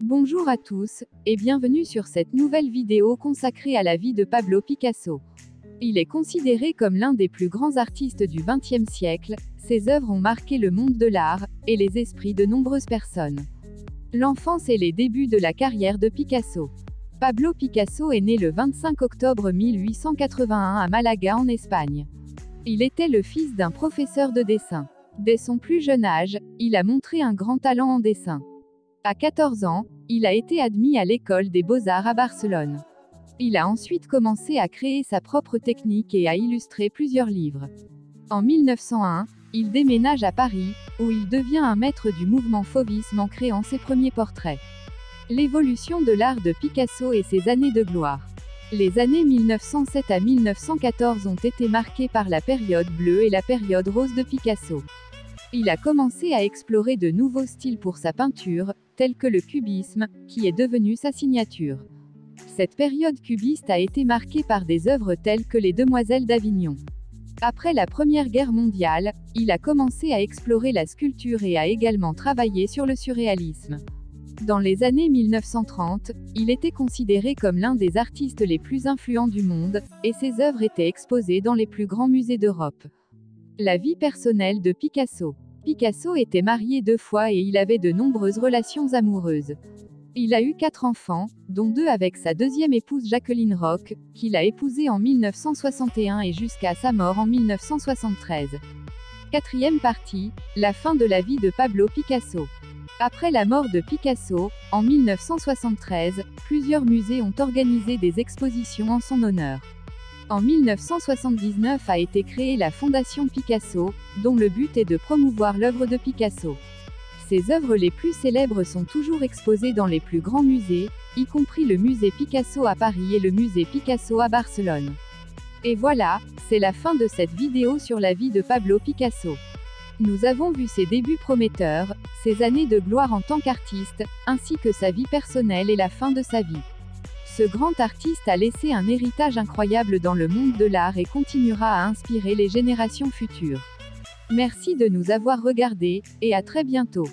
Bonjour à tous, et bienvenue sur cette nouvelle vidéo consacrée à la vie de Pablo Picasso. Il est considéré comme l'un des plus grands artistes du XXe siècle, ses œuvres ont marqué le monde de l'art, et les esprits de nombreuses personnes. L'enfance et les débuts de la carrière de Picasso. Pablo Picasso est né le 25 octobre 1881 à Malaga en Espagne. Il était le fils d'un professeur de dessin. Dès son plus jeune âge, il a montré un grand talent en dessin. À 14 ans, il a été admis à l'école des beaux-arts à Barcelone. Il a ensuite commencé à créer sa propre technique et à illustrer plusieurs livres. En 1901, il déménage à Paris, où il devient un maître du mouvement fauvisme en créant ses premiers portraits. L'évolution de l'art de Picasso et ses années de gloire. Les années 1907 à 1914 ont été marquées par la période bleue et la période rose de Picasso. Il a commencé à explorer de nouveaux styles pour sa peinture, tels que le cubisme, qui est devenu sa signature. Cette période cubiste a été marquée par des œuvres telles que Les Demoiselles d'Avignon. Après la Première Guerre mondiale, il a commencé à explorer la sculpture et a également travaillé sur le surréalisme. Dans les années 1930, il était considéré comme l'un des artistes les plus influents du monde, et ses œuvres étaient exposées dans les plus grands musées d'Europe. La vie personnelle de Picasso. Picasso était marié deux fois et il avait de nombreuses relations amoureuses. Il a eu quatre enfants, dont deux avec sa deuxième épouse Jacqueline Roch, qu'il a épousée en 1961 et jusqu'à sa mort en 1973. Quatrième partie, la fin de la vie de Pablo Picasso. Après la mort de Picasso, en 1973, plusieurs musées ont organisé des expositions en son honneur. En 1979 a été créée la Fondation Picasso, dont le but est de promouvoir l'œuvre de Picasso. Ses œuvres les plus célèbres sont toujours exposées dans les plus grands musées, y compris le musée Picasso à Paris et le musée Picasso à Barcelone. Et voilà, c'est la fin de cette vidéo sur la vie de Pablo Picasso. Nous avons vu ses débuts prometteurs, ses années de gloire en tant qu'artiste, ainsi que sa vie personnelle et la fin de sa vie. Ce grand artiste a laissé un héritage incroyable dans le monde de l'art et continuera à inspirer les générations futures. Merci de nous avoir regardés, et à très bientôt.